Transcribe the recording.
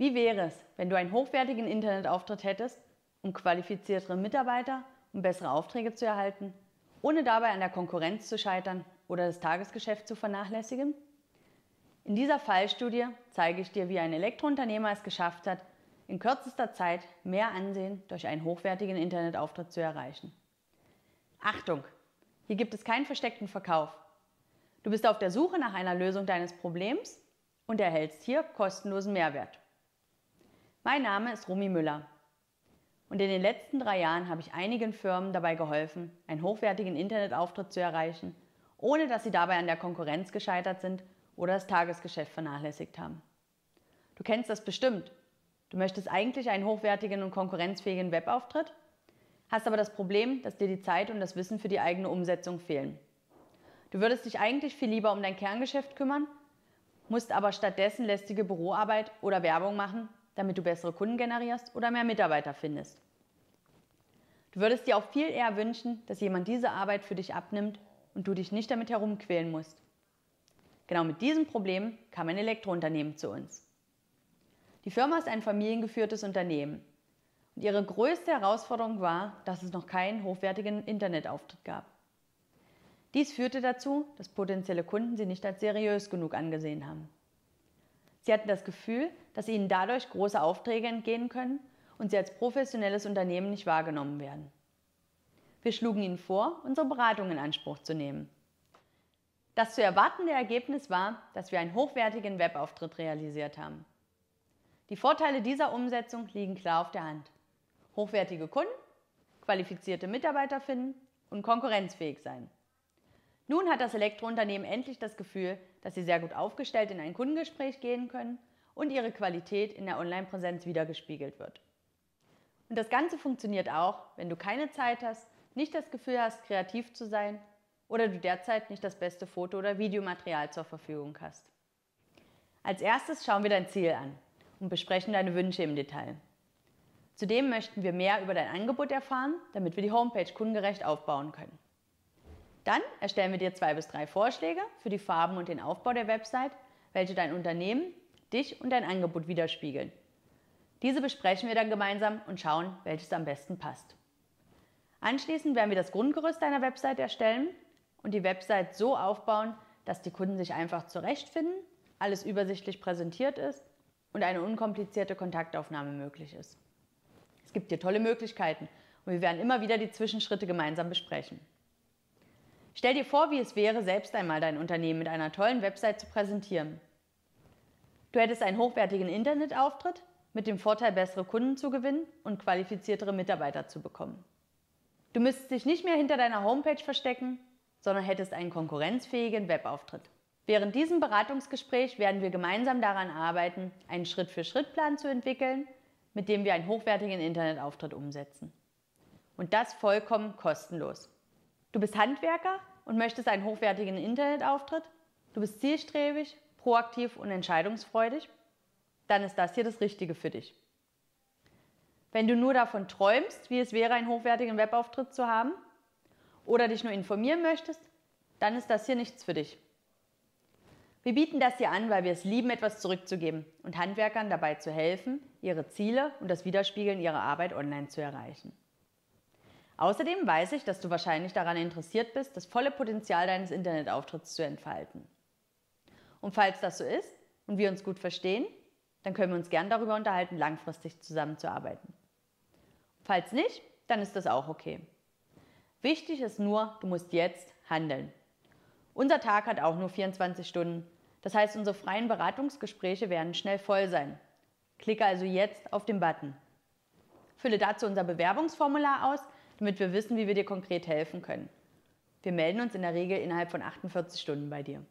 Wie wäre es, wenn du einen hochwertigen Internetauftritt hättest, um qualifiziertere Mitarbeiter und bessere Aufträge zu erhalten, ohne dabei an der Konkurrenz zu scheitern oder das Tagesgeschäft zu vernachlässigen? In dieser Fallstudie zeige ich dir, wie ein Elektrounternehmer es geschafft hat, in kürzester Zeit mehr Ansehen durch einen hochwertigen Internetauftritt zu erreichen. Achtung! Hier gibt es keinen versteckten Verkauf. Du bist auf der Suche nach einer Lösung deines Problems und erhältst hier kostenlosen Mehrwert. Mein Name ist Rumi Müller und in den letzten drei Jahren habe ich einigen Firmen dabei geholfen, einen hochwertigen Internetauftritt zu erreichen, ohne dass sie dabei an der Konkurrenz gescheitert sind oder das Tagesgeschäft vernachlässigt haben. Du kennst das bestimmt. Du möchtest eigentlich einen hochwertigen und konkurrenzfähigen Webauftritt, hast aber das Problem, dass dir die Zeit und das Wissen für die eigene Umsetzung fehlen. Du würdest dich eigentlich viel lieber um dein Kerngeschäft kümmern, musst aber stattdessen lästige Büroarbeit oder Werbung machen, damit du bessere Kunden generierst oder mehr Mitarbeiter findest. Du würdest dir auch viel eher wünschen, dass jemand diese Arbeit für dich abnimmt und du dich nicht damit herumquälen musst. Genau mit diesem Problem kam ein Elektrounternehmen zu uns. Die Firma ist ein familiengeführtes Unternehmen und ihre größte Herausforderung war, dass es noch keinen hochwertigen Internetauftritt gab. Dies führte dazu, dass potenzielle Kunden sie nicht als seriös genug angesehen haben. Sie hatten das Gefühl, dass ihnen dadurch große Aufträge entgehen können und sie als professionelles Unternehmen nicht wahrgenommen werden. Wir schlugen ihnen vor, unsere Beratung in Anspruch zu nehmen. Das zu erwartende Ergebnis war, dass wir einen hochwertigen Webauftritt realisiert haben. Die Vorteile dieser Umsetzung liegen klar auf der Hand. Hochwertige Kunden, qualifizierte Mitarbeiter finden und konkurrenzfähig sein. Nun hat das Elektrounternehmen endlich das Gefühl, dass sie sehr gut aufgestellt in ein Kundengespräch gehen können und ihre Qualität in der Online-Präsenz wiedergespiegelt wird. Und das Ganze funktioniert auch, wenn du keine Zeit hast, nicht das Gefühl hast, kreativ zu sein oder du derzeit nicht das beste Foto- oder Videomaterial zur Verfügung hast. Als erstes schauen wir dein Ziel an und besprechen deine Wünsche im Detail. Zudem möchten wir mehr über dein Angebot erfahren, damit wir die Homepage kundengerecht aufbauen können. Dann erstellen wir dir zwei bis drei Vorschläge für die Farben und den Aufbau der Website, welche dein Unternehmen, dich und dein Angebot widerspiegeln. Diese besprechen wir dann gemeinsam und schauen, welches am besten passt. Anschließend werden wir das Grundgerüst deiner Website erstellen und die Website so aufbauen, dass die Kunden sich einfach zurechtfinden, alles übersichtlich präsentiert ist und eine unkomplizierte Kontaktaufnahme möglich ist. Es gibt dir tolle Möglichkeiten und wir werden immer wieder die Zwischenschritte gemeinsam besprechen. Stell dir vor, wie es wäre, selbst einmal dein Unternehmen mit einer tollen Website zu präsentieren. Du hättest einen hochwertigen Internetauftritt mit dem Vorteil, bessere Kunden zu gewinnen und qualifiziertere Mitarbeiter zu bekommen. Du müsstest dich nicht mehr hinter deiner Homepage verstecken, sondern hättest einen konkurrenzfähigen Webauftritt. Während diesem Beratungsgespräch werden wir gemeinsam daran arbeiten, einen Schritt-für-Schritt-Plan zu entwickeln, mit dem wir einen hochwertigen Internetauftritt umsetzen. Und das vollkommen kostenlos. Du bist Handwerker und möchtest einen hochwertigen Internetauftritt? Du bist zielstrebig, proaktiv und entscheidungsfreudig? Dann ist das hier das Richtige für dich. Wenn du nur davon träumst, wie es wäre, einen hochwertigen Webauftritt zu haben, oder dich nur informieren möchtest, dann ist das hier nichts für dich. Wir bieten das hier an, weil wir es lieben, etwas zurückzugeben und Handwerkern dabei zu helfen, ihre Ziele und das Widerspiegeln ihrer Arbeit online zu erreichen. Außerdem weiß ich, dass du wahrscheinlich daran interessiert bist, das volle Potenzial deines Internetauftritts zu entfalten. Und falls das so ist und wir uns gut verstehen, dann können wir uns gern darüber unterhalten, langfristig zusammenzuarbeiten. Falls nicht, dann ist das auch okay. Wichtig ist nur, du musst jetzt handeln. Unser Tag hat auch nur 24 Stunden. Das heißt, unsere freien Beratungsgespräche werden schnell voll sein. Klicke also jetzt auf den Button. Fülle dazu unser Bewerbungsformular aus, damit wir wissen, wie wir dir konkret helfen können. Wir melden uns in der Regel innerhalb von 48 Stunden bei dir.